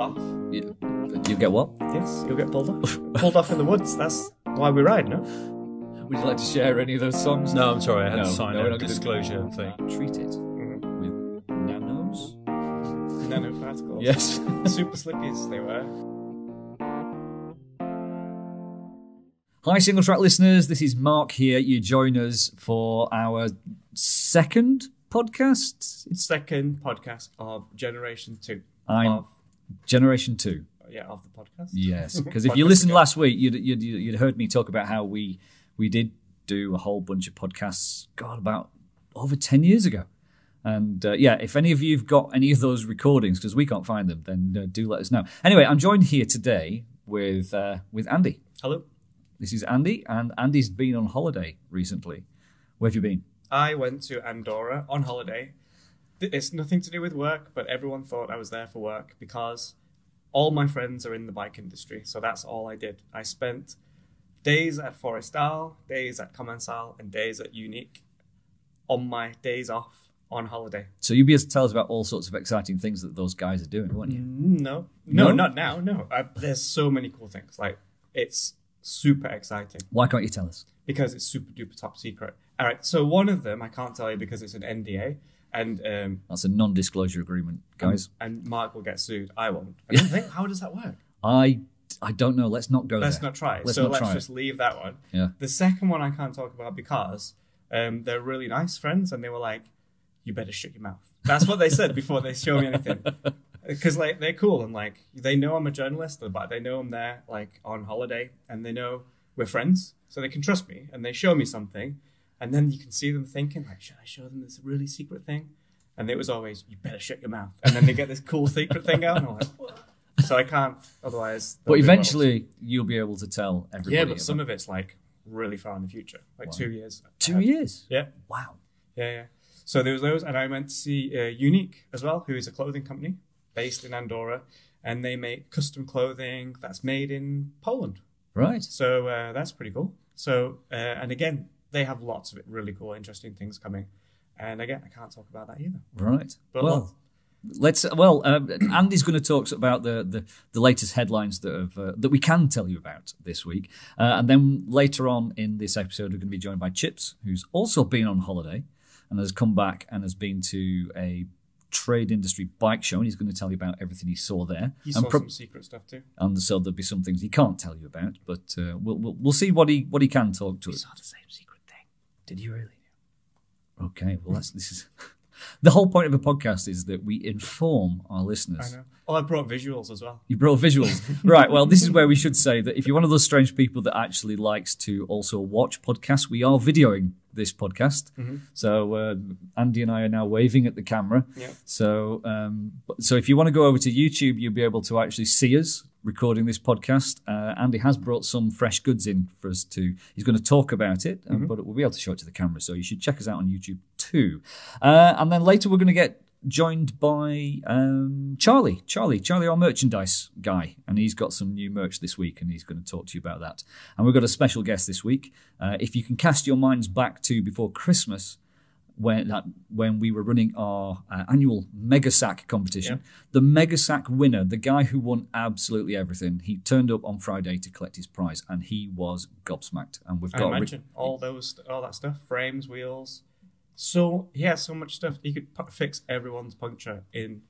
off. You, you get what? Yes, you'll get pulled off. pulled off in the woods. That's why we ride, no? Would you like to share any of those songs? No, I'm sorry. I had No, to sign no, a not gonna- disclosure thing. Treat it Mm-hmm. with nanos. Nanoparticles. Yes. Super slippies they were. Hi, Singletrack listeners. This is Mark here. You join us for our second podcast. It's Second podcast of Generation 2. I'm Of, Generation Two. yeah, of the podcast. Yes, because if you listened ago. last week, you'd, you'd you'd heard me talk about how we we did do a whole bunch of podcasts. God, about over ten years ago. And uh, yeah, if any of you've got any of those recordings, because we can't find them, then uh, do let us know. Anyway, I'm joined here today with uh, with Andy. Hello. This is Andy, and Andy's been on holiday recently. Where have you been? I went to Andorra on holiday. It's nothing to do with work, but everyone thought I was there for work because all my friends are in the bike industry. So that's all I did. I spent days at Forestal, days at Commensal, and days at Unique on my days off on holiday. So you'll be able to tell us about all sorts of exciting things that those guys are doing, won't you? Mm, no, no, No? not now. No, I, there's so many cool things. Like it's super exciting Why can't you tell us? because it's super duper top secret. All right, so one of them I can't tell you because it's an NDA, and um, That's a non-disclosure agreement, guys. and Mark will get sued. I won't. I don't think. How does that work? I I don't know. Let's not go Let's there. not try. it. Let's so let's try it. just leave that one. Yeah. The second one I can't talk about because um, they're really nice friends, and they were like, "You better shut your mouth." That's what they said before they show me anything. Because like they're cool and like they know I'm a journalist, but they know I'm there like on holiday, and they know we're friends, so they can trust me, and they show me something, and then you can see them thinking like, "Should I show them this really secret thing?" And it was always, "You better shut your mouth," and then they get this cool secret thing out, and I'm like, "What?" So I can't. Otherwise, But eventually, you'll be able to tell everybody. yeah, but about- some of it's like really far in the future, like Wow. two years. two ahead. years. Yeah, Wow. yeah, yeah. So there was those, and I went to see uh, Unique as well, who is a clothing company based in Andorra, and they make custom clothing that's made in Poland. Right. So uh, that's pretty cool. So uh, and again, they have lots of really cool, interesting things coming. And again, I can't talk about that either. Right. But well, lots. let's. Well, um, Andy's going to talk about the, the the latest headlines that have uh, that we can tell you about this week, uh, and then later on in this episode, we're going to be joined by Chipps, who's also been on holiday and has come back and has been to a trade industry bike show, and he's going to tell you about everything he saw there. He and saw pro- some secret stuff too. and so there'll be some things he can't tell you about, but uh, we'll, we'll we'll see what he what he can talk to us. the same secret thing. Did you really? Okay, well that's this is the whole point of a podcast is that we inform our I listeners. know. Oh, I brought visuals as well. You brought visuals, right? Well, this is where we should say that if you're one of those strange people that actually likes to also watch podcasts, we are videoing this podcast. So uh, Andy and I are now waving at the camera. Yeah. So um, so if you want to go over to YouTube, you'll be able to actually see us recording this podcast. Uh, Andy has brought some fresh goods in for us to. He's going to talk about it, um, but we'll be able to show it to the camera. So you should check us out on YouTube too. Uh, and then later we're going to get joined by um, Charlie. Charlie, Charlie, our merchandise guy, and he's got some new merch this week, and he's going to talk to you about that. And we've got a special guest this week. Uh, if you can cast your minds back to before Christmas, when that, when we were running our uh, annual Mega Sack competition, the Mega Sack winner, the guy who won absolutely everything, he turned up on Friday to collect his prize, and he was gobsmacked. And we've I got re- imagine all those, all that stuff, frames, wheels. So he has so much stuff. He could pu- fix everyone's puncture in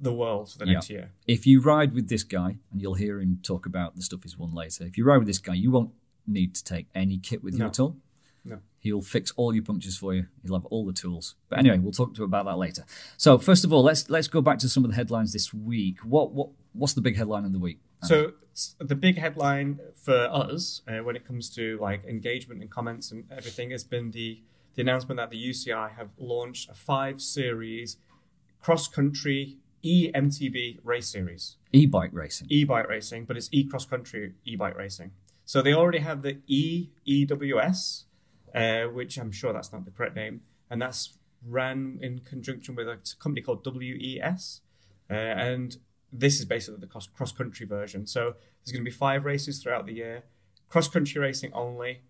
the world for the Yeah. next year. if you ride with this guy, and you'll hear him talk about the stuff he's won later, if you ride with this guy, you won't need to take any kit with you No. at all. No. He'll fix all your punctures for you. He'll have all the tools. But anyway, we'll talk to about that later. So first of all, let's let's go back to some of the headlines this week. What what what's the big headline of the week? So s- the big headline for us uh, when it comes to like engagement and comments and everything has been the the announcement that the UCI have launched a five series cross country eMTB race series. E-bike racing. e-bike racing, but it's e-cross country e-bike racing. So they already have the E EWS, uh, which I'm sure that's not the correct name, and that's ran in conjunction with a company called WES, uh, and this is basically the cross cross country version. So there's going to be five races throughout the year, cross country racing only,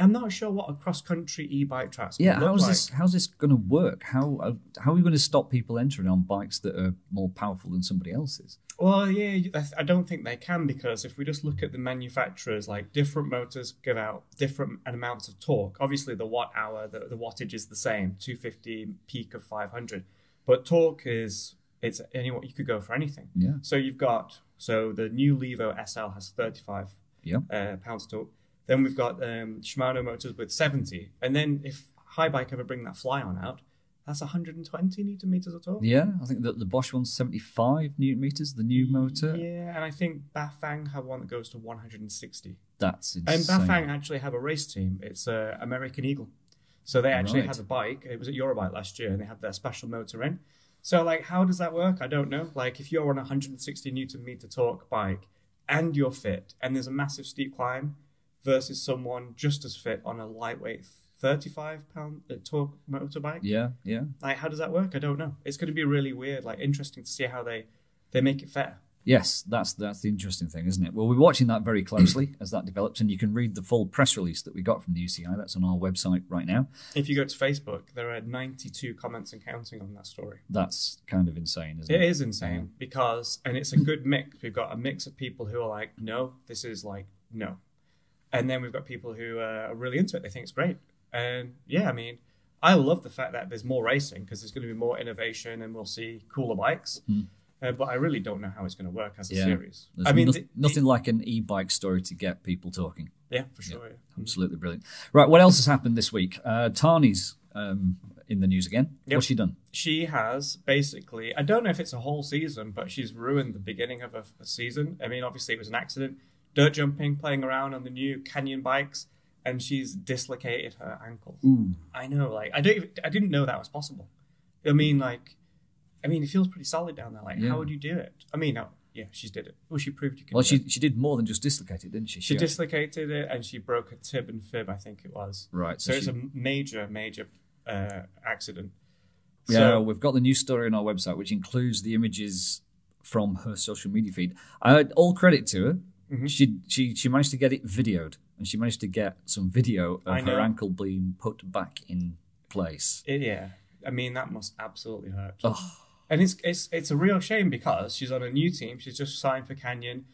I'm not sure what a cross country e bike track's Yeah, how's like. this? How's this going to work? How uh, how are we going to stop people entering on bikes that are more powerful than somebody else's? Well, yeah, I don't think they can because if we just look at the manufacturers, like different motors give out different amounts of torque. Obviously, the watt hour, the, the wattage is the same, 250 peak of 500, but torque is it's anyone you could go for anything. Yeah. So you've got so the new Levo SL has 35 Yeah. uh, pounds of torque. Then we've got um, Shimano motors with 70, and then if Haibike ever bring that Flyon out, that's 120 newton meters of torque. Yeah, I think that the Bosch one's 75 newton meters, the new motor. Yeah, and I think Bafang have one that goes to 160. That's insane. And. Bafang actually have a race team. It's uh, American Eagle. So they actually Right. had a bike. It was at Eurobike last year, and they had their special motor in. So like, how does that work? I don't know. Like, if you're on a 160 newton meter torque bike and you're fit, and there's a massive steep climb, versus someone just as fit on a lightweight 35 pound uh, torque motorbike, Yeah, yeah. like how does that work? I don't know. It's going to be really weird. Like, interesting to see how they they make it fair. Yes, that's that's the interesting thing, isn't it? Well, we're watching that very closely as that develops, and you can read the full press release that we got from the UCI. That's on our website right now. If you go to Facebook, there are 92 comments and counting on that story. That's kind of insane, isn't It it? is insane because, and it's a good mix. We've got a mix of people who are like, no, this is like, no. And then we've got people who uh, are really into it. They think it's great. And yeah, I mean, I love the fact that there's more racing because there's going to be more innovation and we'll see cooler bikes. Uh, but I really don't know how it's going to work as a. Yeah. series. There's I mean, noth- the- the- nothing like an e-bike story to get people talking. yeah, for sure. Yeah. Absolutely brilliant. Right, what else has happened this week? Uh, Tahnée's um, in the news again. Yep. What's she done? she has basically i don't know if it's a whole season but she's ruined the beginning of a, a season i mean obviously it was an accident dirt jumping playing around on the new canyon bikes and she's dislocated her ankle Ooh. i know like i don't even, i didn't know that was possible i mean like i mean it feels pretty solid down there like Yeah. how would you do it i mean no, yeah she did it well she proved you can Well, do she it. she did more than just dislocate it, didn't she? she dislocated it and she broke a tib and fib i think it was Right. so So, it's she, a major major uh, accident yeah, So- we've got the news story on our website, which includes the images from her social media feed. I all credit to her. Mm-hmm. She she she managed to get it videoed, and she managed to get some video I of her know. ankle being put back in place. Yeah, I mean that must absolutely hurt. Oh, And it's it's it's a real shame because she's on a new team. She's just signed for Canyon,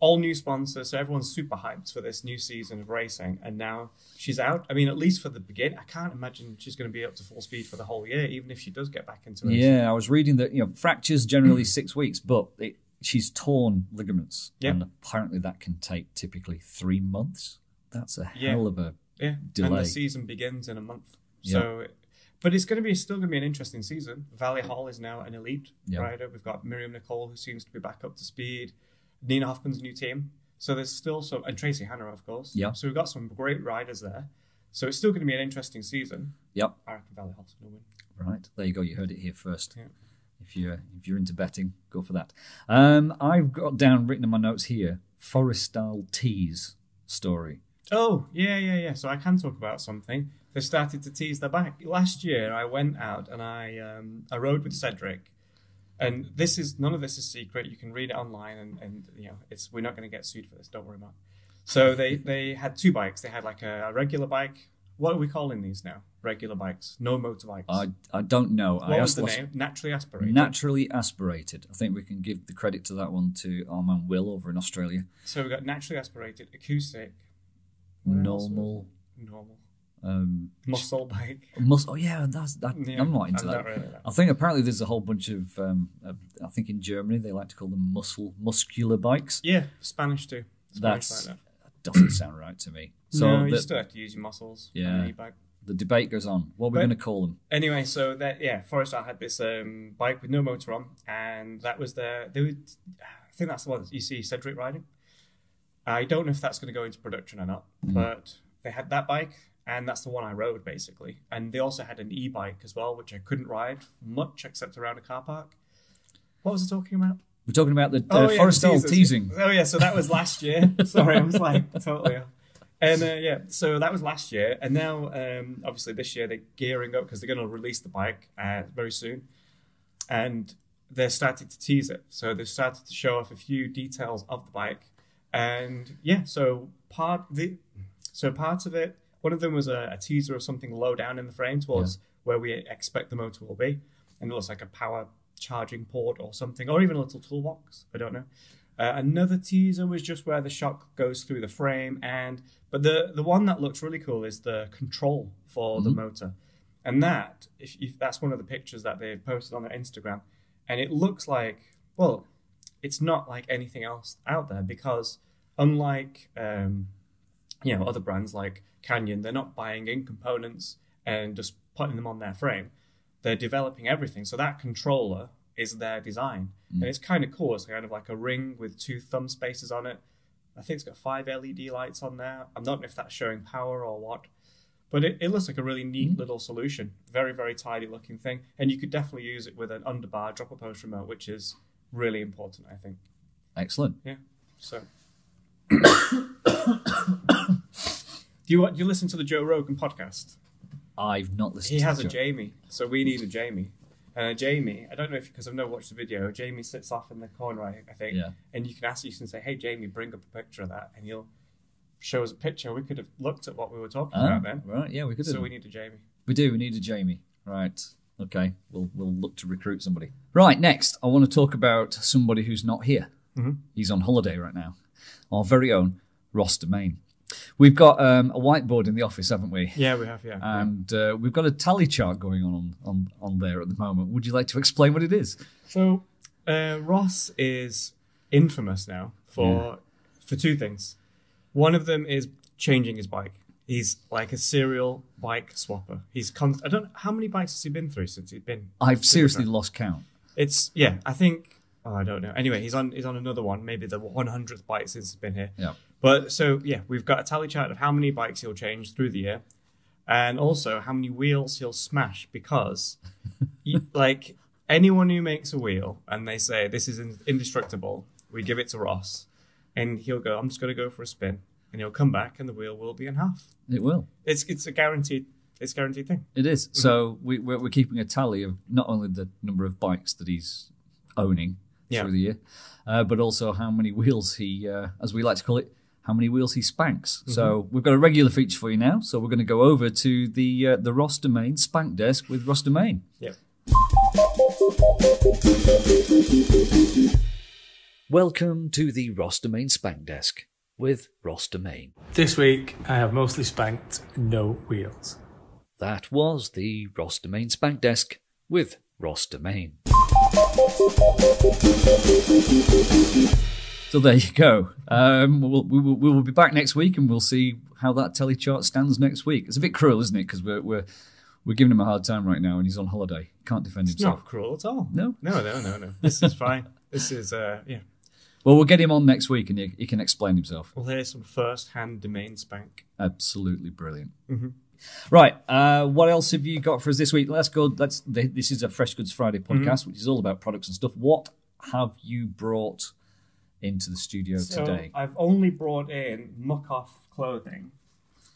all new sponsors, so everyone's super hyped for this new season of racing. And now she's out. I mean, at least for the beginning, I can't imagine she's going to be up to full speed for the whole year, even if she does get back into it. yeah. I was reading that you know fractures generally six weeks, but it, she's torn ligaments, Yep. and apparently that can take typically three months. That's a Yeah. hell of a yeah. And the season begins in a month. So, but it's going to be still going to be an interesting season. Vali Höll is now an elite Yeah. rider. We've got Myriam Nicole, who seems to be back up to speed. Nina Hoffmann's new team. So there's still some, and Tracey Hannah, of course. Yeah. So we've got some great riders there. So it's still going to be an interesting season. Yep. I reckon Vali Höll's going to win. Right there you go. You heard it here first. Yeah. If you're if you're into betting, go for that. Um, I've got down written in my notes here Forestal Tees story. Oh, yeah, yeah, yeah. So I can talk about something. They started to tease their back. Last year, I went out and I um, I rode with Cedric, and this is none of this is secret. You can read it online, and, and you know it's we're not going to get sued for this. Don't worry about. So they they had two bikes. They had like a, a regular bike. What are we calling these now? Regular bikes, no motorbikes. I I don't know. what I was asked the name? Naturally aspirated. naturally aspirated. I think we can give the credit to that one to our man Will over in Australia. so we've got naturally aspirated, acoustic, What Normal. normal Um, muscle bike. Muscle. oh yeah, that's that. Yeah, I'm not into I'm that. not really that. I think apparently there's a whole bunch of. Um, uh, I think in Germany they like to call them muscle muscular bikes. Yeah, Spanish too. Spanish That's like that. that doesn't sound right to me. So no, you the, still have to use your muscles. Yeah. The debate goes on. What are we going to call them? Anyway, so that yeah, Forestal had this um, bike with no motor on, and that was their. They would, I think that's the one that you see Cedric riding. I don't know if that's going to go into production or not, Mm-hmm. but they had that bike, and that's the one I rode basically. And they also had an e-bike as well, which I couldn't ride much except around a car park. What was I talking about? We're talking about the uh, yeah, Forestal teasers. teasing. Oh yeah, so that was last year. Sorry, I was like totally. off. And uh, yeah, so that was last year, and now um, obviously this year they're gearing up because they're going to release the bike uh, very soon, and they're starting to tease it. So they've started to show off a few details of the bike, and yeah, so part the so part of it one of them was a, a teaser of something low down in the frame towards where we expect the motor will be, and it looks like a power charging port or something, or even a little toolbox. I don't know. Uh, another teaser was just where the shock goes through the frame, and but the the one that looks really cool is the control for the motor, and that if, if that's one of the pictures that they've posted on their Instagram, and it looks like well, it's not like anything else out there because unlike um, you know other brands like Canyon, they're not buying in components and just putting them on their frame. They're developing everything, so that controller is their design, mm. and it's kind of cool. It's kind of like a ring with two thumb spaces on it. I think it's got five LED lights on there. I'm not know if that's showing power or what, but it, it looks like a really neat mm. little solution. Very very tidy looking thing, and you could definitely use it with an underbar drop a post remote, which is really important, I think. Excellent. Yeah. So. do you do you listen to the Joe Rogan podcast? I've not listened to He has a show. Jamie, so we need a Jamie. A Jamie, I don't know if because I've never watched the video. Jamie sits off in the corner, I, I think, Yeah. and you can ask, you can say, "Hey, Jamie, bring up a picture of that," and he'll show us a picture. We could have looked at what we were talking Ah, about then. right, yeah, we could So we need a Jamie. We do. We need a Jamie. Right. Okay. We'll we'll look to recruit somebody. Right. Next, I want to talk about somebody who's not here. He's on holiday right now. Our very own Ross Domain. We've got um, a whiteboard in the office, haven't we? Yeah, we have. Yeah. And uh, we've got a tally chart going on, on on there at the moment. Would you like to explain what it is? So uh, Ross is infamous now for for two things. One of them is changing his bike. He's like a serial bike swapper. He's con- I don't know how many bikes has he been through since he's been. I've seriously lost count. It's yeah. I think oh, I don't know. Anyway, he's on he's on another one. Maybe the 100th bike since he's been here. Yeah. But so yeah, we've got a tally chart of how many bikes he'll change through the year, and also how many wheels he'll smash because, you, like anyone who makes a wheel and they say this is indestructible, we give it to Ross, and he'll go, I'm just going to go for a spin, and he'll come back and the wheel will be in half. It will. It's it's a guaranteed it's a guaranteed thing. It is. Mm-hmm. So we, we're, we're keeping a tally of not only the number of bikes that he's owning Yeah. through the year, uh, but also how many wheels he, uh, as we like to call it, how many wheels he spanks. Mm-hmm. So we've got a regular feature for you now. So we're going to go over to the uh, the Ross Domain spank desk with Ross Domain. Yeah. Welcome to the Ross Domain spank desk with Ross Domain. This week, I have mostly spanked no wheels. That was the Ross Domain spank desk with Ross Domain. So there you go. Um, we'll, we, will, we will be back next week and we'll see how that telly chart stands next week. It's a bit cruel, isn't it? Because we're, we're, we're giving him a hard time right now and he's on holiday. Can't defend It's himself. not cruel at all. No? No, no, no, no. This is fine. this is uh yeah. Well, we'll get him on next week and he, he can explain himself. We'll hear some first hand domain spank. Absolutely brilliant. Right. Uh, what else have you got for us this week? Let's go. Let's. This is a Fresh Goods Friday podcast, which is all about products and stuff. What have you brought into the studio So today? I've only brought in Muc-Off clothing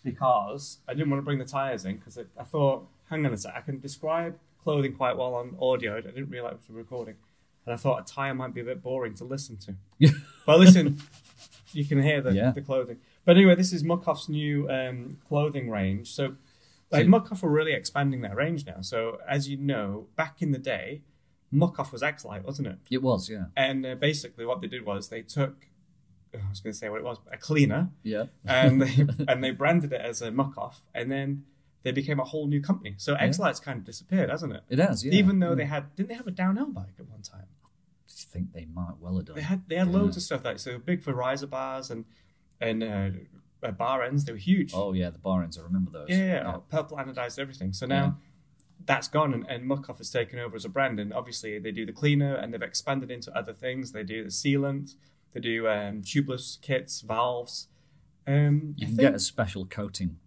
because I didn't want to bring the tires in because I thought, hang on a sec, I can describe clothing quite well on audio. I didn't realize we were recording, and I thought a tire might be a bit boring to listen to. but listen, you can hear the, Yeah. the clothing. But anyway, this is Muc-Off's new um, clothing range. So, like, So- Muckoff are really expanding their range now. So, as you know, back in the day, Muc-Off was X-Lite, wasn't it? it was, yeah, And uh, basically, what they did was they took, I was going to say what it was, a cleaner, yeah. and they and they branded it as a Muc-Off, and then they became a whole new company. So X-Lite's kind of disappeared, hasn't it? It has, yeah. Even though Yeah. they had, didn't they have a downhill bike at one time? I think they might well have done. They had they had loads of stuff like so big for riser bars and and uh, uh, bar ends. They were huge. Oh yeah, the bar ends. I remember those. Yeah, yeah, yeah. purple anodized everything. So now Yeah. That's gone, and, and Muc-Off has taken over as a brand. And obviously, they do the cleaner, and they've expanded into other things. They do the sealant, they do um, tubeless kits, valves. Um, You I can think- get a special coating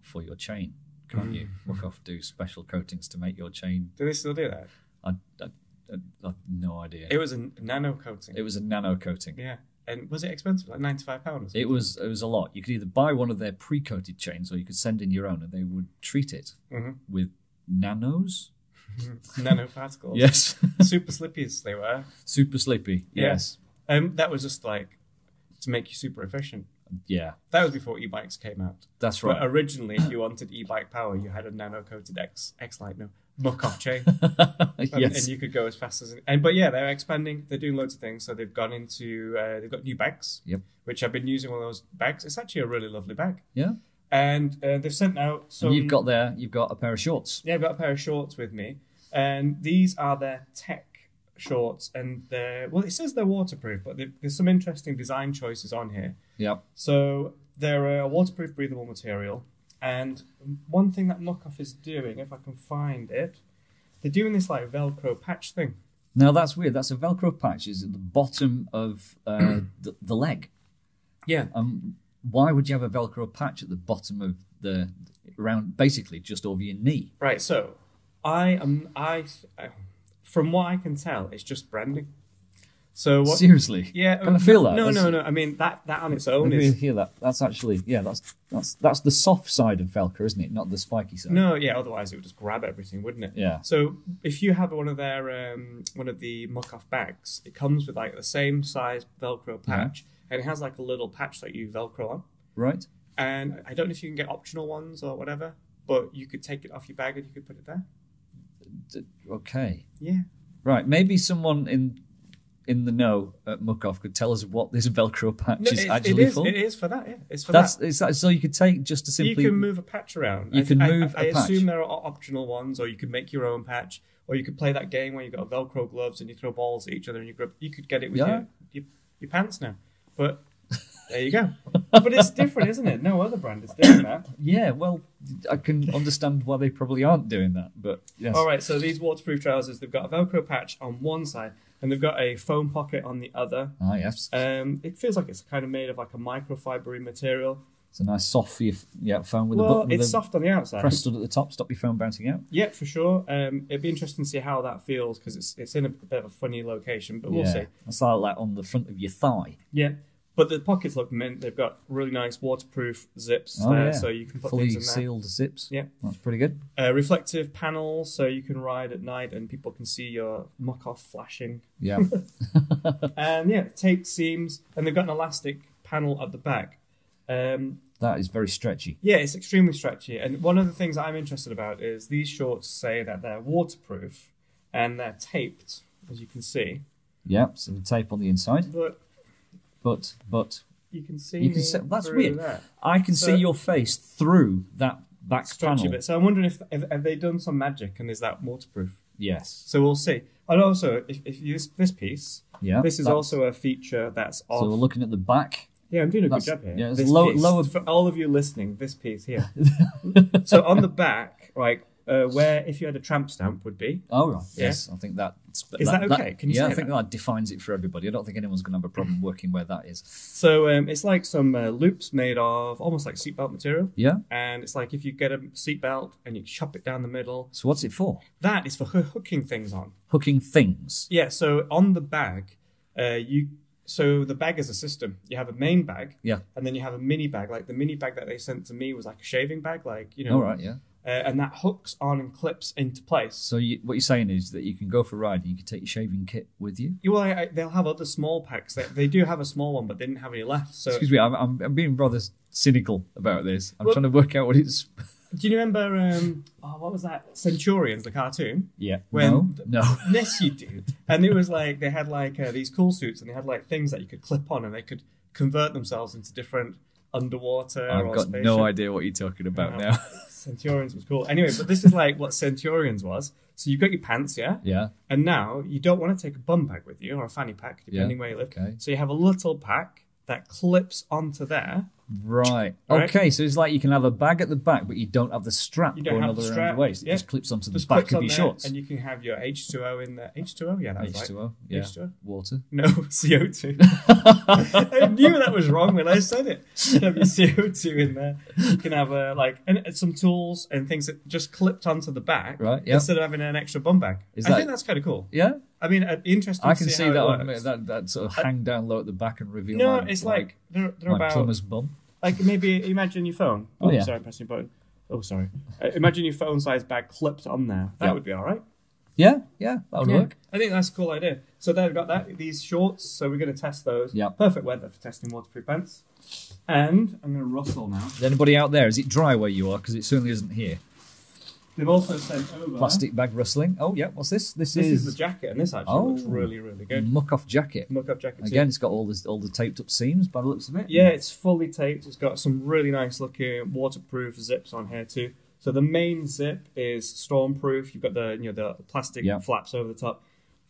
for your chain, can't you? Mm. Muc-Off do special coatings to make your chain. do they still do that? I, I, I, have no idea. It was a nano coating. It was a nano coating. yeah, and was it expensive? Like ninety five pounds. It was it was a lot. You could either buy one of their pre-coated chains, or you could send in your own, and they would treat it Mhm. with nanos. nanoparticles. Yes, super slippy as they were. super sleepy. Yeah. Yes, Um, that was just like to make you super efficient. Yeah, That was before e-bikes came out. that's right. But originally, if you wanted e-bike power, you had a nano-coated X X Lite, no Muc-Off chain, and, yes. and you could go as fast as. And but yeah, they're expanding. They're doing loads of things. So they've gone into uh, they've got new bags. Yep. Which I've been using one of those bags. It's actually a really lovely bag. yeah. And uh, they've sent out some. You've got there. You've got a pair of shorts. Yeah, I've got a pair of shorts with me, and these are their tech shorts, and they're well, it says they're waterproof, but there's some interesting design choices on here. Yeah. So they're a waterproof, breathable material, and one thing that Muc-Off is doing, if I can find it, they're doing this like Velcro patch thing. Now that's weird. That's a Velcro patch. Is at the bottom of uh, the, the leg. Yeah, Um, why would you have a Velcro patch at the bottom of the around, basically just over your knee? right. So I am I, from what I can tell, it's just branding. So what? Seriously? Yeah, Can I feel that? No, That's- no, no. I mean that that on its own is hear that. That's actually yeah. That's that's that's the soft side of Velcro, isn't it? Not the spiky side. No, yeah. Otherwise, it would just grab everything, wouldn't it? Yeah. So if you have one of their um, one of the Muc-Off bags, it comes with like the same size Velcro patch, and it has like a little patch that you Velcro on. Right. And I don't know if you can get optional ones or whatever, but you could take it off your bag and you could put it there. Okay. Yeah. Right. Maybe someone in in the know at Muc-Off could tell us what this Velcro patch No, is actually it is, for. It is for that. Yeah, it's for That's that. is that so you could take just a to You can move a patch around. You I- can move I, a I patch. assume there are optional ones, or you could make your own patch, or you could play that game where you got Velcro gloves and you throw balls at each other and you grab. You could get it with Yeah. your, your your pants now, but there you go. but it's different, isn't it? No other brand is doing that. Yeah, well, I can understand why they probably aren't doing that, but yes. All right, so these waterproof trousers, they've got a Velcro patch on one side and they've got a foam pocket on the other. Ah, yes. Um, it feels like it's kind of made of like a microfibery material. It's a nice soft for your yeah phone with a well, button with it's a soft on the outside. press stud at the top, stop your phone bouncing out. Yeah, for sure. Um, it'd be interesting to see how that feels because it's it's in a bit of a funny location, but we'll yeah, see. That's like, like on the front of your thigh. Yeah, but the pockets look mint. They've got really nice waterproof zips Oh, there, yeah. so you can put Fully things in there. sealed zips. Yeah. that's pretty good. Uh, reflective panels, so you can ride at night and people can see your muck off flashing. Yeah, And yeah, tape seams, and they've got an elastic panel at the back. Um, that is very stretchy. yeah, it's extremely stretchy. And one of the things I'm interested about is these shorts say that they're waterproof and they're taped, as you can see. Yep, so the tape on the inside, But but but you can see You can see- that's weird. That I can So- see your face through that back stretchy panel. bit. So I'm wondering if have, have they done some magic and is that waterproof? Yes. So we'll see. And also, if, if you this, this piece, Yeah. this is also a feature that's off. So we're looking at the back. Yeah, I'm doing a good job here. yeah, it's This low- piece. lower- for all of you listening. This piece here. so on the back, like uh, where if you had a tramp stamp would be. Oh right. Yeah. Yes, I think that. Is that okay? Can you yeah, I think that? that? defines it for everybody. I don't think anyone's going to have a problem working where that is. So um, it's like some uh, loops made of almost like seatbelt material, Yeah. and it's like if you get a seatbelt and you chop it down the middle, So what's it for? that is for hoo- hooking things on. Hooking things. Yeah, so on the bag, uh, you so the bag is a system. You have a main bag, Yeah. and then you have a mini bag. Like the mini bag that they sent to me was like a shaving bag, like you know, All right. Yeah. Uh, and that hooks on and clips into place. So you, what you're saying is that you can go for a ride and you can take your shaving kit with you. You- Well, I, I, they'll have other small packs. They, they do have a small one, but they didn't have any left. So, Excuse me, I'm, I'm, I'm being rather cynical about this. I'm Well- trying to work out what it's. do you remember? Um, oh, what was that? Centurions, the cartoon. Yeah. When- no. No. yes, you do. And it was like they had like uh, these cool suits, and they had like things that you could clip on, and they could convert themselves into different underwater. I've or got spaceship. no idea what you're talking about No. now. Centurions was cool. Anyway, but this is like what Centurions was. So you've got your pants, yeah? yeah. And now you don't want to take a bum bag with you or a fanny pack, depending Yeah, where you live. okay. So you have a little pack that clips onto there. Right. Right. Okay, so it's like you can have a bag at the back, but you don't have the strap You don't going have all the around strap, your waist. It yeah. just clips onto the Just back clips of your there, shorts. And you can have your H2O in there. H2O? Yeah, that was right. H2O. Yeah. H2O? Water. No, CO2. I knew that was wrong when I said it. You can have your CO2 in there. You can have uh, like and, some tools and things that just clipped onto the back Right, yeah. instead of having an extra bum bag. Is I that- think that's kind of cool. Yeah. I mean, it'd interesting I can see, see, that, it on, works. that that sort of hang down low at the back and reveal. No, my, it's like they're, they're my about plumber's bum. Like maybe imagine your phone. Oh, yeah. sorry, I'm pressing your button. Oh, sorry. Uh, imagine your phone size bag clipped on there. That Yeah. would be all right. Yeah, yeah, that would Yeah, work. I think that's a cool idea. So they've got that these shorts. So we're going to test those. Yeah. Perfect weather for testing waterproof pants. And I'm going to rustle now. Is anybody out there? Is it dry where you are? Because it certainly isn't here. They've also sent over Plastic bag rustling. Oh, yeah. What's this? This, This is, is the jacket, and this actually Oh. looks really, really good. Muc-Off jacket. Muc-Off jacket. too. Again, it's got all this, all the taped up seams by the looks of it. Yeah, it's fully taped. It's got some really nice looking waterproof zips on here too. So the main zip is stormproof. You've got the you know the plastic Yeah. flaps over the top.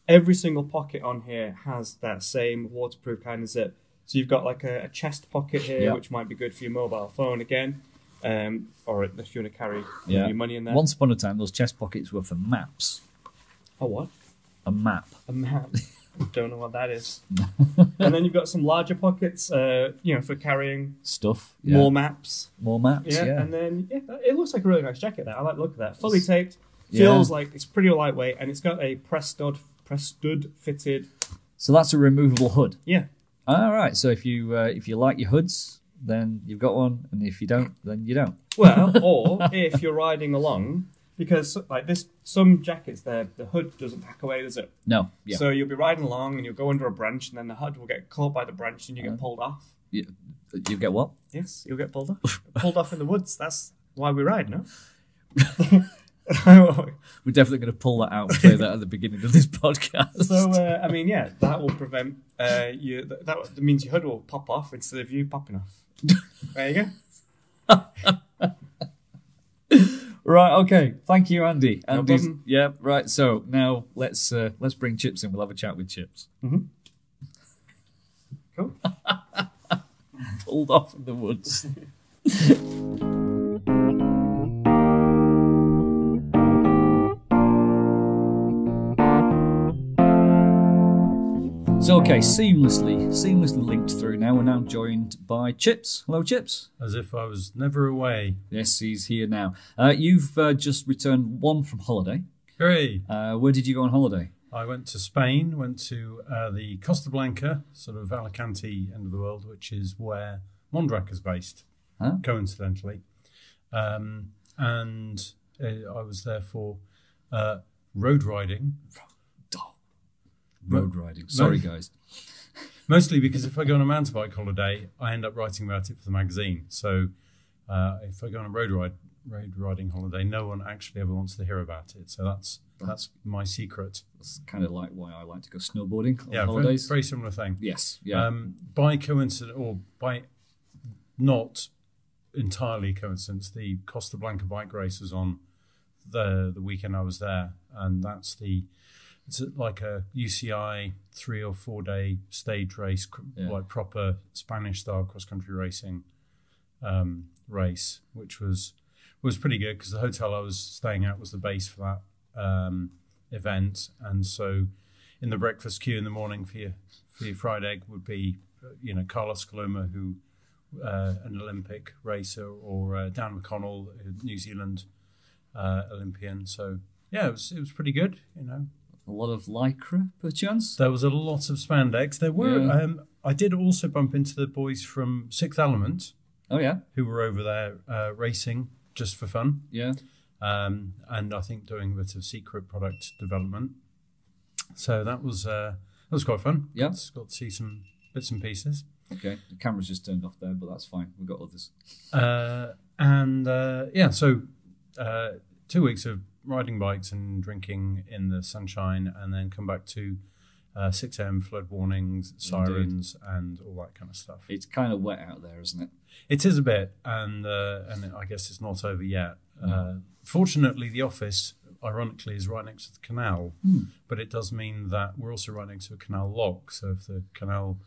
Every single pocket on here has that same waterproof kind of zip. So you've got like a, a chest pocket here, Yeah. which might be good for your mobile phone again, um, or if you want to carry Yeah. your money in there. Once upon a time, those chest pockets were for maps. Oh what? A map. A map. Don't know what that is. and then you've got some larger pockets, uh, you know, for carrying Stuff. Yeah. more maps. More maps. Yeah, Yeah. and then yeah, it looks like a really nice jacket. There, I like the look of that. Fully taped, Yeah. feels like it's pretty lightweight, and it's got a press stud, press stud fitted. so that's a removable hood. Yeah, All right. So if you uh, if you like your hoods, then you've got one, and if you don't, then you don't. well, or if you're riding along, because like this, some jackets, there the hood doesn't pack away, does it? No. Yeah. So you'll be riding along, and you'll go under a branch, and then the hood will get caught by the branch, and you Uh-huh. get pulled off. you, you get what? Yes, you'll get pulled off. pulled off in the woods. That's why we ride, no? We're definitely going to pull that out and play that at the beginning of this podcast. So uh, I mean, yeah, that will prevent uh, you. That, that means your hood will pop off instead of you popping off. There you go. Right. Okay. Thank you, Andy. No Andy's, problem. yeah. Right. So now let's uh, let's bring Chipps in. We'll have a chat with Chipps. Cool. Pulled off in the woods. So okay, seamlessly, seamlessly linked through. Now we're now joined by Chipps. Hello, Chipps. as if I was never away. Yes, he's here now. Uh, you've uh, just returned one from holiday. Hooray! Uh, where did you go on holiday? I went to Spain, went to uh, the Costa Blanca, sort of Alicante end of the world, which is where Mondraker is based, Huh? coincidentally. Um, and uh, I was there for uh, road riding, Road riding. Sorry, guys. mostly because if I go on a mountain bike holiday, I end up writing about it for the magazine. So uh, if I go on a road ride, road riding holiday, no one actually ever wants to hear about it. So that's that's my secret. That's kind of like why I like to go snowboarding on Yeah, very, very similar thing. Yes. Yeah. Um, by coincidence, or by not entirely coincidence, the Costa Blanca bike race was on the the weekend I was there, and that's the it's like a UCI three or four day stage race, Yeah. like proper Spanish style cross country racing um, race, which was was pretty good because the hotel I was staying at was the base for that um, event, and so in the breakfast queue in the morning for your for your fried egg would be, uh, you know, Carlos Coloma, who uh, an Olympic racer, or uh, Dan McConnell, a New Zealand uh, Olympian. So yeah, it was it was pretty good. You know, a lot of lycra, perchance. there was a lot of spandex. There were. Yeah. Um, I did also bump into the boys from Sixth Element Oh yeah. who were over there uh, racing just for fun, Yeah. um, and I think doing a bit of secret product development. So that was uh, that was quite fun. Yeah. got, got to see some bits and pieces. Okay. The camera's just turned off there, but that's fine. We've got others. Uh, and uh, yeah, so uh, two weeks of riding bikes and drinking in the sunshine, and then come back to uh, 6 a.m. flood warnings, sirens, and all that kind of stuff. It's kind of wet out there, isn't it? It is a bit, and uh, and I guess it's not over yet. Uh, fortunately, the office, ironically, is right next to the canal, but it does mean that we're also right next to a canal lock. So if the canal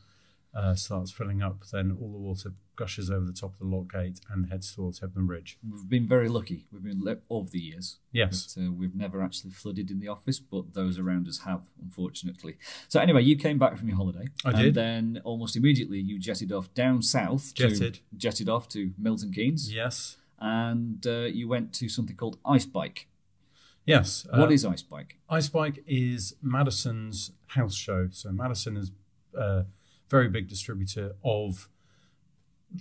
uh, starts filling up, then all the water gushes over the top of the lock gate and heads towards Hebden Bridge. We've been very lucky. We've been le- over the years. Yes. But, uh, we've never actually flooded in the office, but those around us have, unfortunately. So anyway, you came back from your holiday. I and did. then almost immediately you jetted off down south. Jetted. To, jetted off to Milton Keynes. Yes. And uh, you went to something called Ice Bike. Yes. what uh, is Ice Bike? Ice Bike is Madison's house show. So Madison is a very big distributor of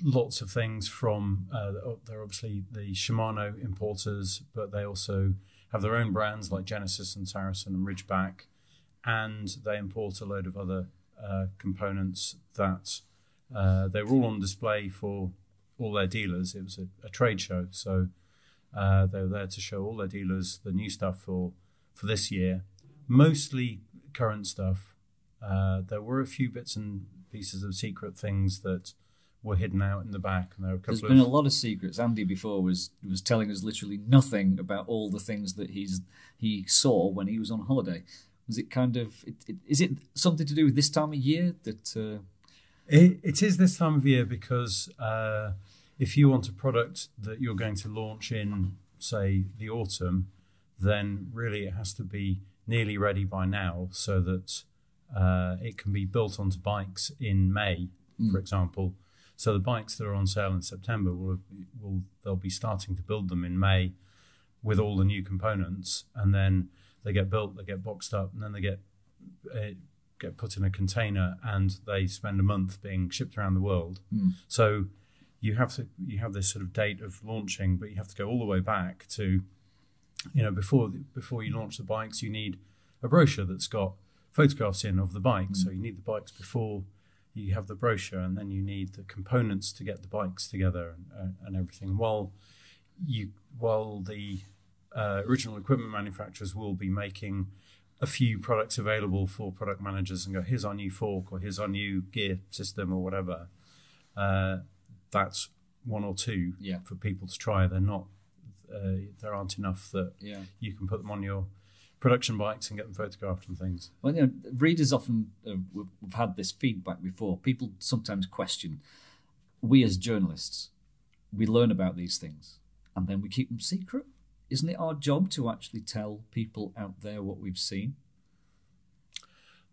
lots of things from, uh, they're obviously the Shimano importers, but they also have their own brands like Genesis and Saracen and Ridgeback, and they import a load of other uh, components that uh, they were all on display for all their dealers. It was a, a trade show, so uh, they were there to show all their dealers the new stuff for for this year, mostly current stuff. Uh, there were a few bits and pieces of secret things that were hidden out in the back, and there were a couple There's of been a lot of secrets. Andy before was was telling us literally nothing about all the things that he's he saw when he was on holiday. Was it kind of? It, it, is it something to do with this time of year that? Uh, It, it is this time of year because uh, if you want a product that you're going to launch in, say, the autumn, then really it has to be nearly ready by now so that uh, it can be built onto bikes in May, for example. So the bikes that are on sale in September will, will they'll be starting to build them in May with all the new components, and then they get built, they get boxed up, and then they get uh, get put in a container and they spend a month being shipped around the world. So you have to you have this sort of date of launching, but you have to go all the way back to you know before before you launch the bikes, you need a brochure that's got photographs in of the bike. So you need the bikes before you have the brochure, and then you need the components to get the bikes together and, uh, and everything. While you while the uh, original equipment manufacturers will be making a few products available for product managers and go, here's our new fork or here's our new gear system or whatever. Uh, that's one or two Yeah. for people to try. They're not, uh, there aren't enough that yeah. you can put them on your production bikes and get them photographed and things. Well, you know, readers often uh, we've, we've had this feedback before. People sometimes question we as journalists. We learn about these things and then we keep them secret. Isn't it our job to actually tell people out there what we've seen?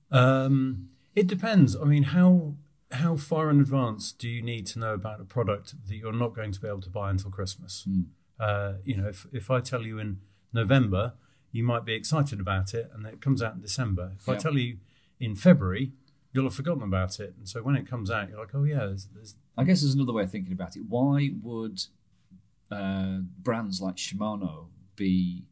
Um, it depends. I mean, how how far in advance do you need to know about a product that you're not going to be able to buy until Christmas? Uh, you know, if if I tell you in November, you might be excited about it, and it comes out in December. If I tell you in February, you'll have forgotten about it, and so when it comes out, you're like, oh yeah, there's, there's I guess there's another way of thinking about it. Why would uh, brands like Shimano be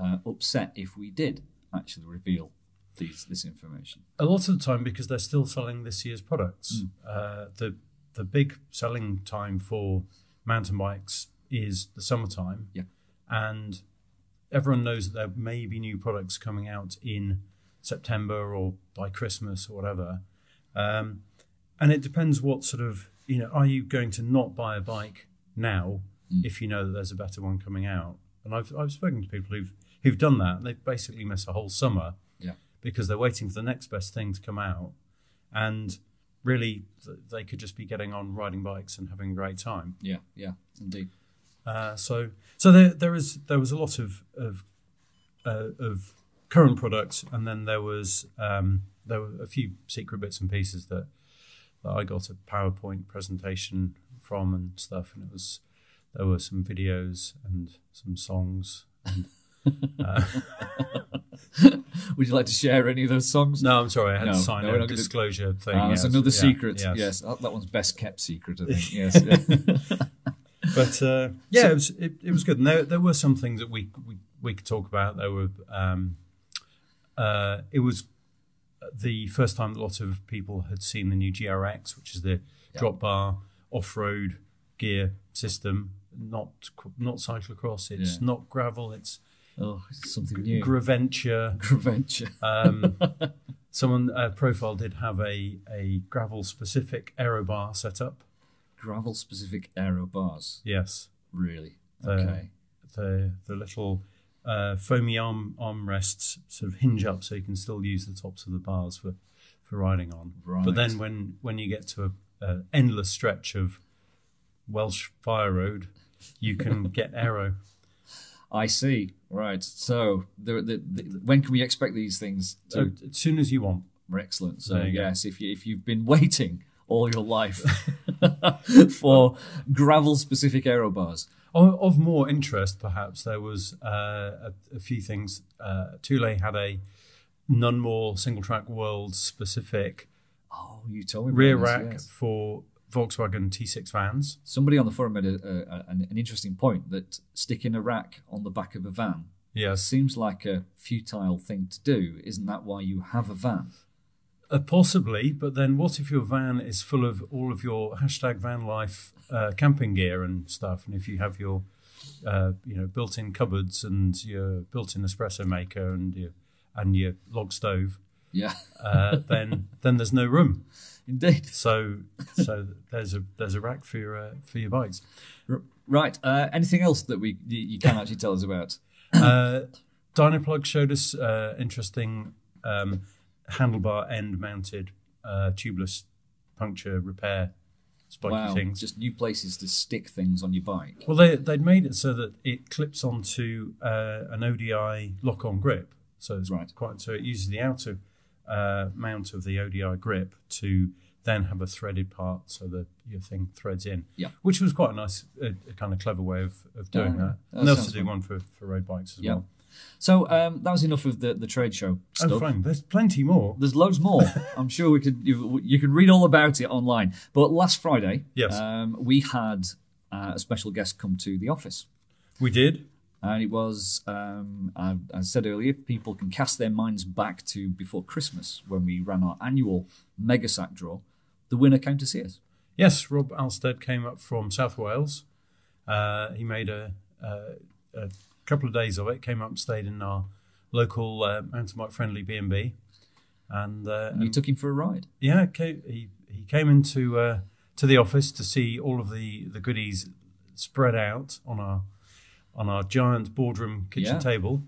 uh, upset if we did actually reveal these this information? a lot of the time because they're still selling this year's products. Uh, the the big selling time for mountain bikes is the summertime, Yeah. and everyone knows that there may be new products coming out in September or by Christmas or whatever. Um, and it depends what sort of you know. Are you going to not buy a bike now if you know that there's a better one coming out? And I've I've spoken to people who've who've done that, and they basically miss a whole summer Yeah. because they're waiting for the next best thing to come out. And really, th- they could just be getting on riding bikes and having a great time. Yeah, yeah, indeed. Uh, so, so there, there is there was a lot of of, uh, of current products, and then there was um, there were a few secret bits and pieces that, that I got a PowerPoint presentation from and stuff, and it was there were some videos and some songs. And, uh, Would you like to share any of those songs? no, I'm sorry, I had No, to sign no, a disclosure thing. Ah, that's yes, another yeah, secret. yes. Yes, that, that one's best kept secret. I think. Yes. Yeah. but uh, yeah, it was it, it was good. And there there were some things that we we, we could talk about. There were um, uh, it was the first time that lots of people had seen the new GRX, which is the drop bar off road gear system. Not not cyclocross. It's Yeah. not gravel. It's oh, it's something new. graventure. Graventure. Um, someone uh, profile did have a a gravel specific aero bar set up. Gravel specific aero bars. Yes. Really. Uh, Okay. the the little uh, foamy arm armrests sort of hinge up so you can still use the tops of the bars for, for riding on. Right. But then when when you get to a, a endless stretch of Welsh fire road, you can get aero. I see. Right. So, the, the, the, when can we expect these things to? So as soon as you want. Excellent. So, you go. yes, if you if you've been waiting all your life for gravel specific aero bars, Of, of more interest, perhaps there was uh, a, a few things. Uh, Thule had a Nunmore single track world specific oh, you told me rear this, rack yes. for Volkswagen T6 vans. Somebody on the forum made a, a, an, an interesting point that sticking a rack on the back of a van Yes. Seems like a futile thing to do. Isn't that why you have a van? Uh, possibly, but then what if your van is full of all of your hashtag van life uh, camping gear and stuff? And if you have your, uh, you know, built-in cupboards and your built-in espresso maker and your and your log stove, Yeah, uh, then then there's no room. indeed. So so there's a there's a rack for your uh, for your bikes. R- Right. Uh, anything else that we you you can actually tell us about? Uh, Dynaplug showed us uh, interesting um, handlebar end mounted uh, tubeless puncture repair spiky wow, things. just new places to stick things on your bike. Well, they they'd made it so that it clips onto uh, an ODI lock-on grip. So it's Right. quite so it uses the outer uh, mount of the ODI grip to then have a threaded part so that your thing threads in. Yeah. which was quite a nice, a, a kind of clever way of, of doing Yeah, that. that and they also do one for, for road bikes as Yeah. well. So um, that was enough of the, the trade show stuff. Oh, fine. There's plenty more. There's loads more. I'm sure we could you, you could read all about it online. But last Friday, Yes. um, we had uh, a special guest come to the office, We did. and it was um, I, I said earlier, people can cast their minds back to before Christmas when we ran our annual mega sack draw. The winner came to see us. Yes, Rob Alstead came up from South Wales. Uh, he made a, a, a couple of days of it. Came up, and stayed in our local uh, mountain bike friendly B and B, and uh, you took him for a ride. yeah, ca- he he came into uh, to the office to see all of the, the goodies spread out on our on our giant boardroom kitchen Yeah. table,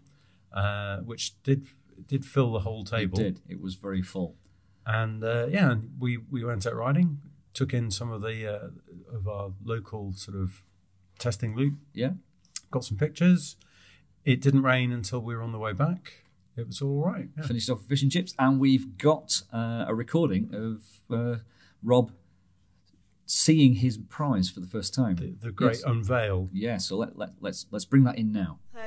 uh, which did did fill the whole It table. did. It was very full. and uh, yeah, we we went out riding, took in some of the uh, of our local sort of testing loop, Yeah. Got some pictures. It didn't rain until we were on the way back. It was all right. Yeah. Finished off fish and chips, and we've got uh, a recording of uh, Rob seeing his prize for the first time. The, the great Yes. unveil. Yeah, so let, let, let's let's bring that in now. So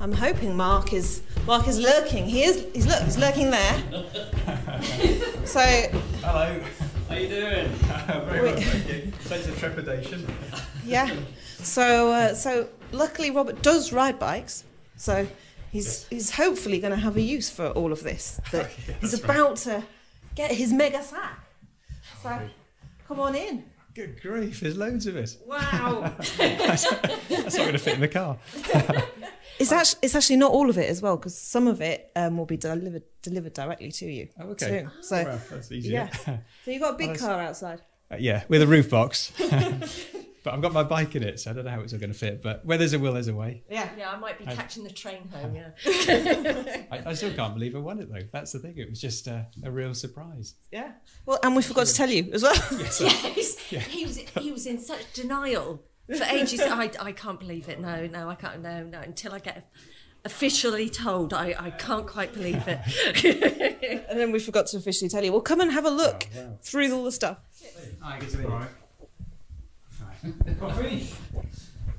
I'm hoping Mark is Mark is lurking. He is. He's look. He's lurking there. so Hello. How you doing? Very well, thank you. Sense of trepidation. yeah. So uh, so luckily Robert does ride bikes. So he's he's hopefully going to have a use for all of this. That he's about to get his mega sack. So come on in. Good grief, there's loads of it. Wow. That's not going to fit in the car. It's actually it's actually not all of it as well because some of it um, will be delivered delivered directly to you. Oh, okay. too. So Well, that's easy. yeah. So you've got a big that's- car outside. Uh, yeah, with a roof box. but I've got my bike in it, so I don't know how it's all going to fit. But where there's a will, there's a way. Yeah. Yeah, I might be catching the train home. Yeah. I, I still can't believe I won it though. That's the thing. It was just uh, a real surprise. Yeah. Well, and we forgot to tell you as well. yes, he was he was in such denial for ages. I, I can't believe it. No, no, I can't. No, no. Until I get officially told, I, I can't quite believe it. and then we forgot to officially tell you. Well, come and have a look oh, through all the stuff.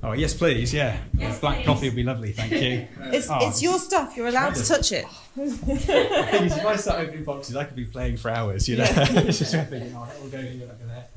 Oh yes, please. Yeah, black please. coffee would be lovely. Thank you. It's Oh, it's your stuff. You're allowed to touch it. if I start opening boxes, I could be playing for hours. You know, it's just thinking, oh, that will go here, that will go there.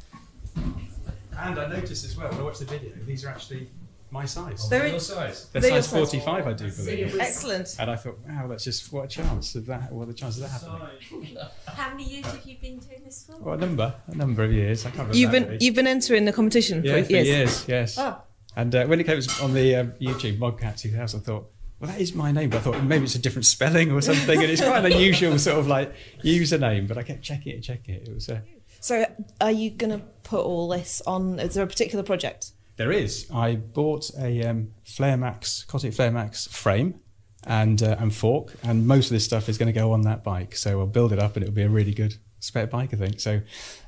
And I noticed as well when I watched the video, these are actually my size. They're in- size. they're They're size size. forty-five, I do believe. Excellent. And I thought, wow, that's just what a chance of that. What are the chances of that happening? How many years have you been doing this for? Well, a number, a number of years. I can't remember. You've been many. you've been entering the competition yeah, for years. years, yes. Oh. And uh, when it came on the um, YouTube Mogcat 2000, I thought, well, that is my name, but I thought maybe it's a different spelling or something. and it's quite an unusual sort of like username, but I kept checking it checking it. It was. Uh, So, are you going to put all this on? Is there a particular project? There is. I bought a um, Flare Max, Cotic Flare Max frame and uh, and fork, and most of this stuff is going to go on that bike. So I'll build it up, and it'll be a really good spec bike, I think. So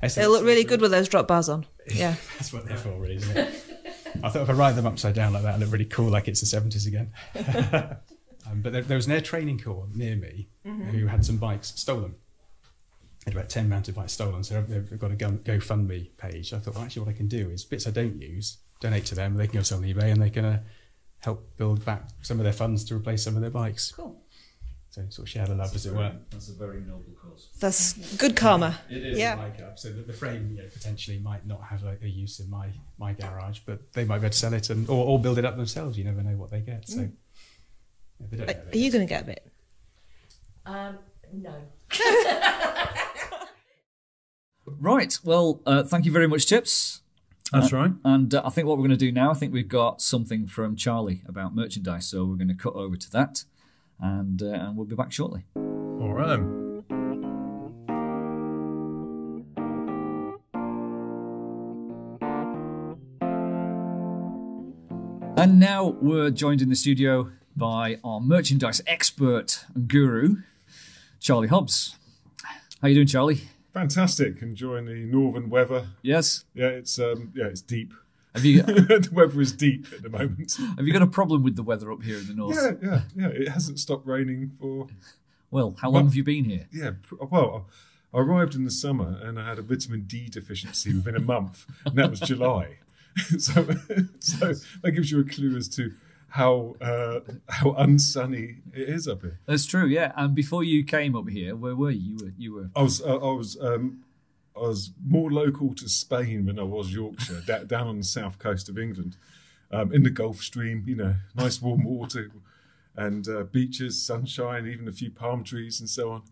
it'll look really good with those drop bars on. Yeah. That's what they're for, really, isn't it? I thought if I ride them upside down like that, it'll look really cool, like it's the seventies again. um, but there, there was an air training corps near me who had some bikes stolen. Had about ten mounted bikes stolen, so they've got a GoFundMe page. I thought, well, actually, what I can do is bits I don't use, donate to them. They can go sell on eBay, and they can uh, help build back some of their funds to replace some of their bikes. Cool. So sort of share the love, as it were. That's a very noble cause. That's good karma. It is Yeah. a bike up. So the, the frame you know, potentially might not have a, a use in my, my garage, but they might be able to sell it and or, or build it up themselves. You never know what they get. So Yeah, they don't Are know are that. you going to get a bit? Um, no. Right. Well, uh, thank you very much, Chipps. That's right. And uh, I think what we're going to do now, I think we've got something from Charlie about merchandise, so we're going to cut over to that, and uh, and we'll be back shortly. All right then. And now we're joined in the studio by our merchandise expert and guru, Charlie Hobbs. How you doing, Charlie? Fantastic. Enjoying the northern weather. Yes. Yeah, it's um, yeah, it's deep. Have you the weather is deep at the moment. have you got a problem with the weather up here in the north? Yeah, yeah, yeah. It hasn't stopped raining for Well, how long have you been here? yeah. Well, I arrived in the summer and I had a vitamin D deficiency within a month, and that was July. so, so that gives you a clue as to how uh, how unsunny it is up here. That's true, yeah. And before you came up here, where were you? You were you were I was uh, I was um, I was more local to Spain than I was Yorkshire, da- down on the south coast of England, um, in the Gulf Stream. You know, nice warm water and uh, beaches, sunshine, even a few palm trees and so on.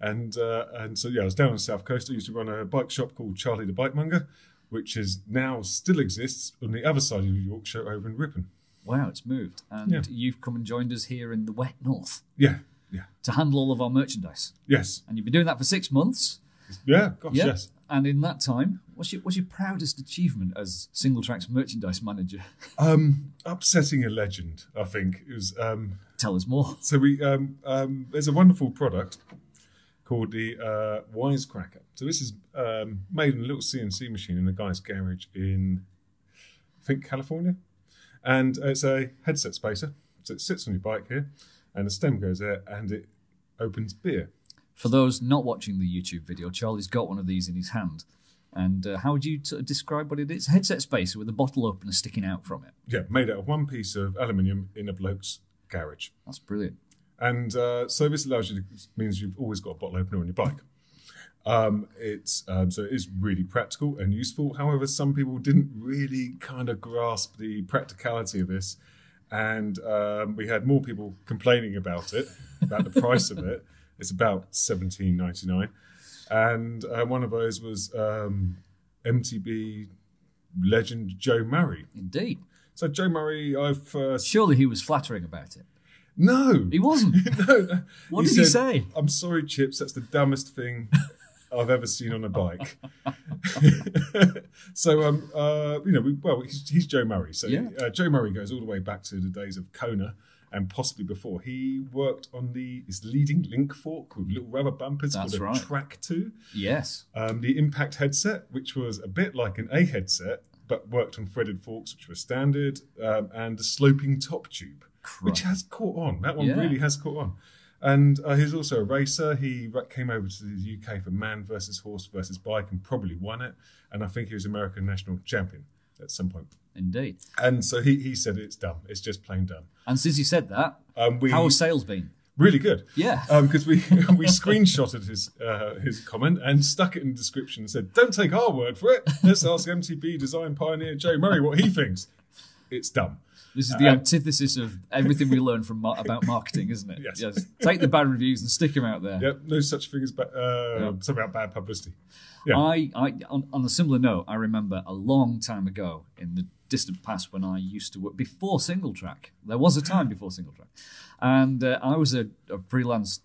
And uh, and so yeah, I was down on the south coast. I used to run a bike shop called Charlie the Bike Monger, which is now still exists on the other side of Yorkshire, over in Ripon. Wow, it's moved. And Yeah. you've come and joined us here in the wet north Yeah, yeah, to handle all of our merchandise. yes, And you've been doing that for six months. yeah. Gosh, Yeah. yes. And in that time, what's your what's your proudest achievement as Singletrack's merchandise manager? Um, upsetting a legend. I think it was. Um, Tell us more. So we um, um, there's a wonderful product called the uh, Wisecracker. So this is um, made in a little CNC machine in a guy's garage in I think California, and it's a headset spacer. So it sits on your bike here, and the stem goes there, and it opens beer. For those not watching the YouTube video, Charlie's got one of these in his hand. And uh, how would you of describe what it is? Headset spacer with a bottle opener sticking out from it. Yeah, made out of one piece of aluminium in a bloke's garage. That's brilliant. And uh, so this allows you to means you've always got a bottle opener on your bike. Um, it's um, so it is really practical and useful. However, some people didn't really kind of grasp the practicality of this, and um, we had more people complaining about it, about the price of it. It's about seventeen ninety nine, and uh, one of those was um, MTB legend Joe Murray. Indeed. So Joe Murray, I first Surely he was flattering about it. no, He wasn't. no. What did he say? I'm sorry, Chipps. That's the dumbest thing I've ever seen on a bike. so, um, uh, you know, we, well, he's, he's Joe Murray. So, Yeah. uh, Joe Murray goes all the way back to the days of Kona and possibly before. He worked on the his leading link fork with little rubber bumpers That's called a right. Track Two. yes. Um, the Impact headset, which was a bit like an Aheadset, but worked on threaded forks, which were standard, um, and the sloping top tube, which has caught on. That one Yeah. really has caught on. And uh, he's also a racer. He came over to the UK for man versus horse versus bike and probably won it. And I think he was American national champion at some point. Indeed. And so he, he said it's dumb. It's just plain dumb. And since you said that, Um, we how have sales been? really good. Yeah. Because we we screenshotted his uh, his comment and stuck it in the description and said, "Don't take our word for it. Let's ask MTB design pioneer Joe Murray what he thinks." It's dumb. This is the antithesis of everything we learn from mar- about marketing, isn't it? Yes. Take the bad reviews and stick them out there. Yep, no such thing as ba- uh, something about bad publicity. Yeah. I, I on, on a similar note, I remember a long time ago in the distant past when I used to work before Singletrack. There was a time before Singletrack, and uh, I was a, a freelance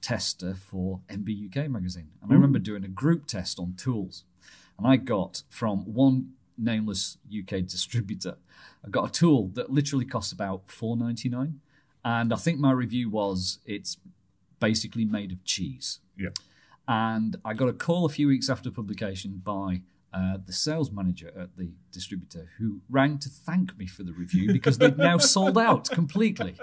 tester for MBUK magazine, and I remember doing a group test on tools, and I got from one nameless UK distributor, I got a tool that literally costs about four ninety nine, and I think my review was it's basically made of cheese Yeah. and I got a call a few weeks after publication by uh, the sales manager at the distributor who rang to thank me for the review because they'd now sold out completely.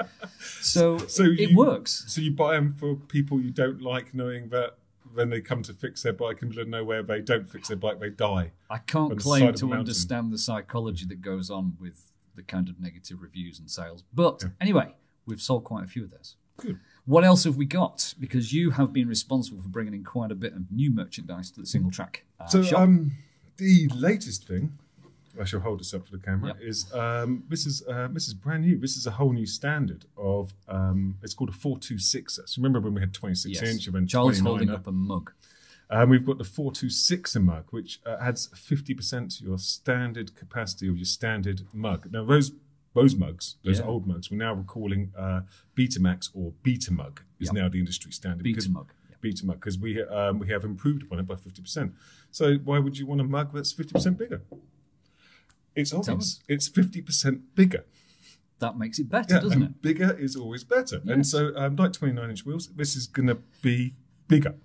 So, So it you- works. So you buy them for people you don't like, knowing that when they come to fix their bike in the middle of nowhere, they don't fix their bike, they die. I can't claim to the understand the psychology that goes on with the kind of negative reviews and sales. But anyway, we've sold quite a few of those. Good. What else have we got? Because you have been responsible for bringing in quite a bit of new merchandise to the Singletrack uh, So shop. um, the latest thing I shall hold this up for the camera. Yep. Is um, this is uh, this is brand new. This is a whole new standard of um, it's called a four two six. So remember when we had twenty six Yes. inch and Charles 29er? holding up a mug. And we've got the 426 mug, which uh, adds 50% to your standard capacity of your standard mug. Now, those those mugs, those Yeah. old mugs, we're now calling uh, Betamax or Beta mug is Yep. now the industry standard. Beta because- mug. Yep. Beta mug, because we, um, we have improved upon it by 50%. So why would you want a mug that's 50% bigger? It's obvious. It's 50% bigger. That makes it better, Yeah, doesn't it? bigger is always better. And so, um, like 29 inch wheels, this is going to be bigger.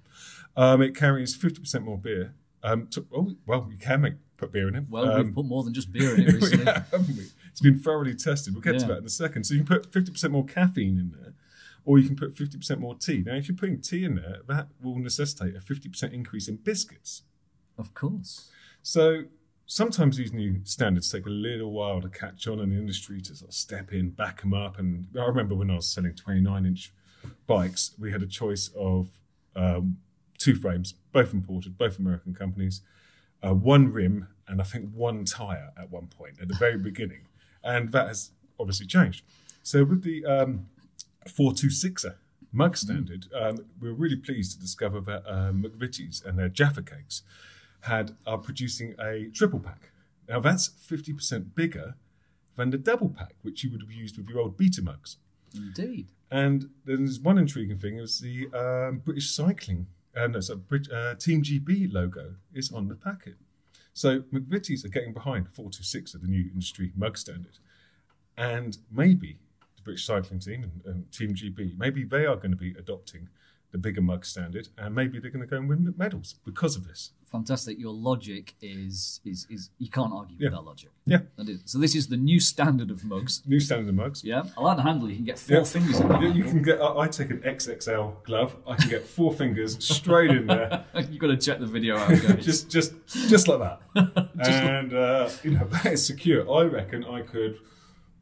Um, it carries 50% more beer. Um, to, oh, well, you can make put beer in it. Well, um, we've put more than just beer in it recently. yeah, haven't we? It's been thoroughly tested. We'll get to that in a second. So you can put 50% more caffeine in there, or you can put 50% more tea. Now, if you're putting tea in there, that will necessitate a 50% increase in biscuits. Of course. So sometimes these new standards take a little while to catch on in the industry to sort of step in, back them up. And I remember when I was selling 29 inch bikes, we had a choice of um, two frames, both imported, both American companies, uh, one rim, and I think one tire at one point at the very beginning. And that has obviously changed. So with the um, 426er mug standard, um, we were really pleased to discover that um, McVitie's and their Jaffa cakes had are producing a triple pack. Now that's 50% bigger than the double pack, which you would have used with your old beta mugs. Indeed. And then there's one intriguing thing: it was the um, British Cycling, uh, no, so Brit- uh, Team GB logo is on the packet. So McVitie's are getting behind 426 of the new industry mug standard, and maybe the British Cycling Team and, and Team GB, maybe they are going to be adopting the bigger mug standard, and maybe they're going to go and win medals because of this. Fantastic. Your logic is is is you can't argue Yeah. with that logic. Yeah. That is. So this is the new standard of mugs. New standard of mugs. Yeah. I like the handle. You can get four Yeah. fingers in that. Yeah, you can get. I I take an XXL glove. I can get four fingers straight in there. You've got to check the video out, just just just like that and uh, you know that is secure i reckon i could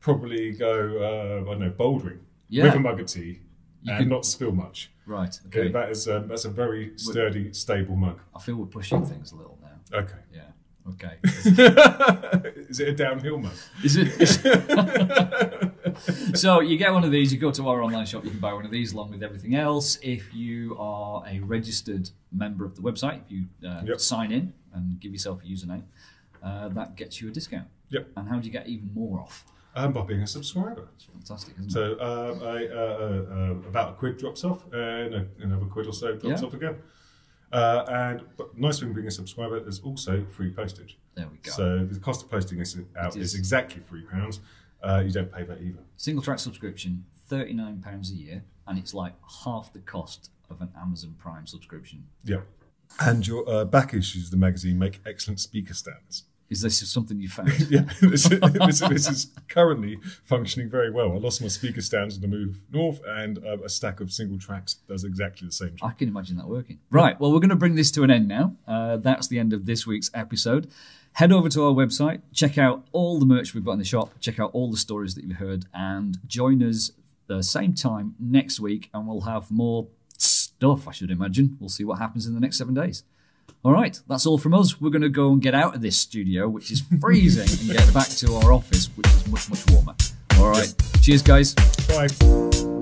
probably go uh, i don't know bouldering Yeah. with a mug of tea and could- not spill much right. okay, Okay. that is um, that's a very sturdy stable mug I feel we're pushing things a little now. okay Yeah. Okay. is it a downhill mug Is it? so you get one of these. You go to our online shop. You can buy one of these along with everything else. If you are a registered member of the website, if you uh, Yep. sign in and give yourself a username, uh, that gets you a discount. Yep. And how do you get even more off? Um, by being a subscriber It's fantastic, isn't it? so uh, I, uh, uh, uh, about a quid drops off and a, another quid or so drops Yeah. off again uh, and but nice thing being a subscriber is also free postage There we go. So the cost of posting this out is. is. exactly three pounds. Uh, you don't pay that either. Singletrack subscription, thirty nine pounds a year, and it's like half the cost of an Amazon Prime subscription. Yeah. And your uh, back issues of the magazine make excellent speaker stands. Is this something you found? Yeah, this, this, this is currently functioning very well. I lost my speaker stands on the move north, and uh, a stack of Singletracks does exactly the same job. I can imagine that working. Right. Well, we're going to bring this to an end now. Uh, that's the end of this week's episode. Head over to our website, check out all the merch we've got in the shop, check out all the stories that you've heard, and join us the same time next week, and we'll have more stuff, I should imagine. We'll see what happens in the next seven days. All right, that's all from us. We're going to go and get out of this studio, which is freezing, and get back to our office, which is much, much warmer. All right. Cheers, guys. Bye.